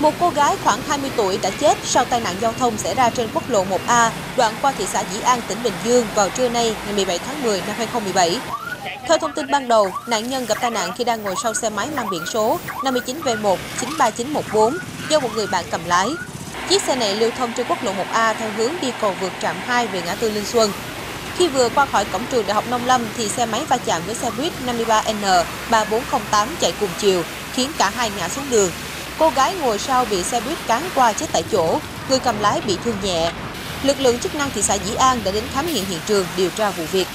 Một cô gái khoảng 20 tuổi đã chết sau tai nạn giao thông xảy ra trên quốc lộ 1A, đoạn qua thị xã Dĩ An, tỉnh Bình Dương vào trưa nay ngày 17 tháng 10 năm 2017. Theo thông tin ban đầu, nạn nhân gặp tai nạn khi đang ngồi sau xe máy mang biển số 59V1 93914 do một người bạn cầm lái. Chiếc xe này lưu thông trên quốc lộ 1A theo hướng đi cầu vượt trạm 2 về ngã tư Linh Xuân. Khi vừa qua khỏi cổng trường Đại học Nông Lâm thì xe máy va chạm với xe buýt 53N 3408 chạy cùng chiều, khiến cả hai ngã xuống đường. Cô gái ngồi sau bị xe buýt cán qua chết tại chỗ, người cầm lái bị thương nhẹ. Lực lượng chức năng thị xã Dĩ An đã đến khám nghiệm hiện trường điều tra vụ việc.